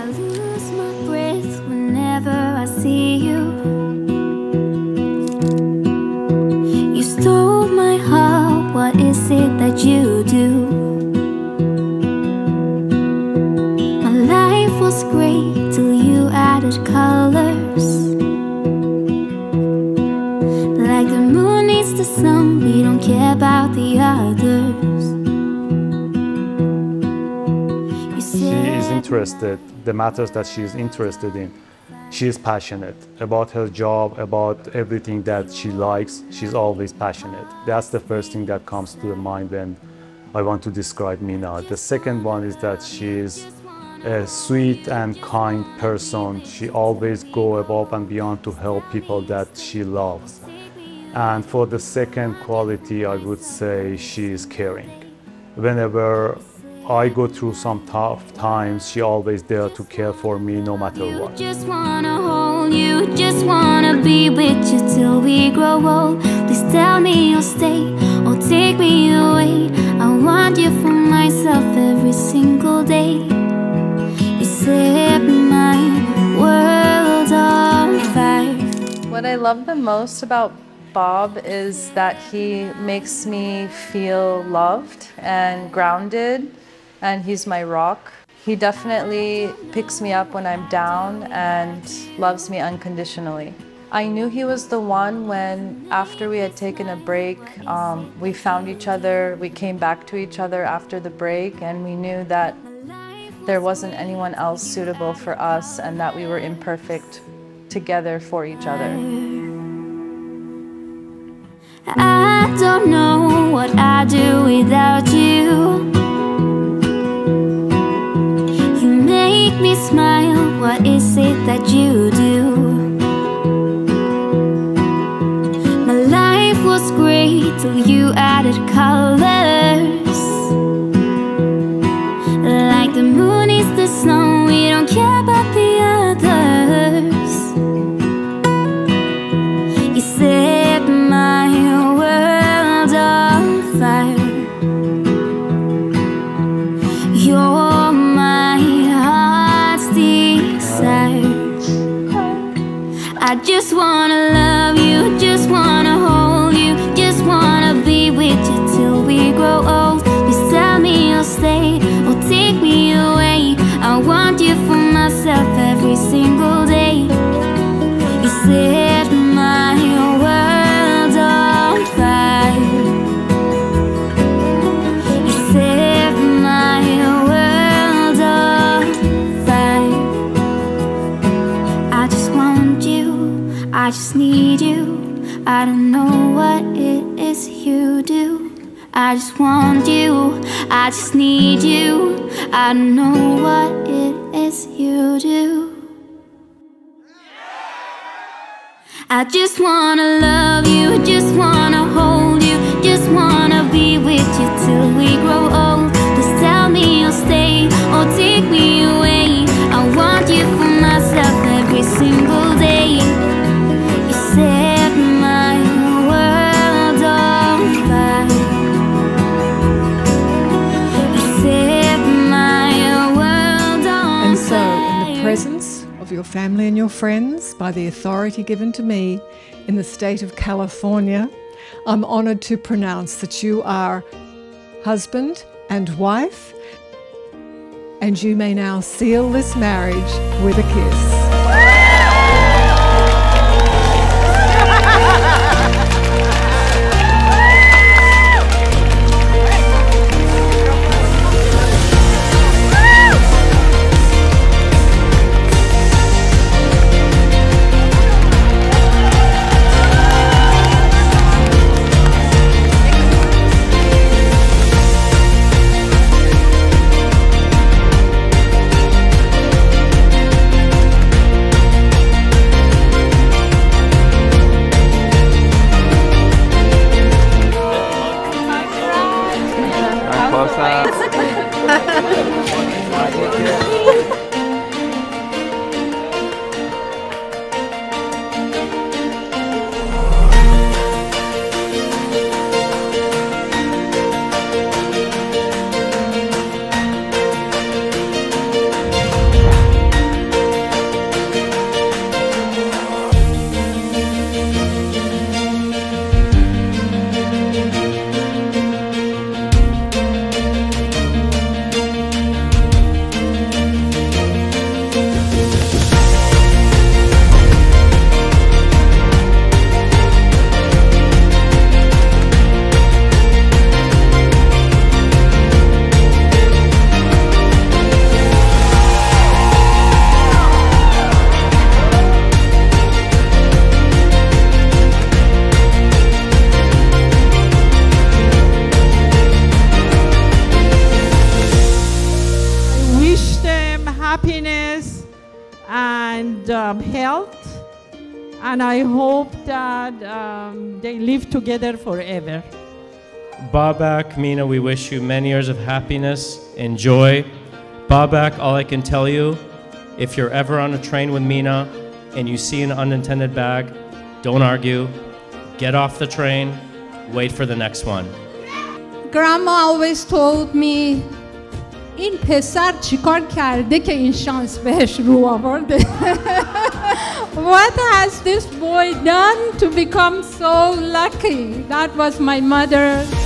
I lose my breath whenever I see interested, the matters that she is interested in. She is passionate about her job, about everything that she likes. She's always passionate. That's the first thing that comes to the mind when I want to describe Mina. The second one is that she is a sweet and kind person. She always go above and beyond to help people that she loves. And for the second quality, I would say she is caring. Whenever I go through some tough times, she always there to care for me no matter You what. just wanna hold you, just wanna be with you till we grow old. Please tell me you'll stay or take me away. I want you for myself every single day. You set my world on fire. What I love the most about Bob is that he makes me feel loved and grounded, and he's my rock. He definitely picks me up when I'm down and loves me unconditionally. I knew he was the one when, after we had taken a break, um, we found each other, we came back to each other after the break, and we knew that there wasn't anyone else suitable for us and that we were imperfect together for each other. I don't know what I'd do without you. You you do? My life was great till you added colors. I don't know what it is you do. I just want you, I just need you. I don't know what it is you do. I just wanna love you, I just wanna hold you, just wanna be with you till we grow old. Just tell me you'll stay or presence of your family and your friends, by the authority given to me in the state of California, I'm honoured to pronounce that you are husband and wife, and you may now seal this marriage with a kiss. Um, health, and I hope that um, they live together forever. Babak, Mina, we wish you many years of happiness and joy. Babak, all I can tell you, if you're ever on a train with Mina and you see an unintended bag, don't argue. Get off the train, wait for the next one. Grandma always told me این پسر چیکار کرده که این شانس بهش رو آورده What has this boy done to become so lucky? That was my mother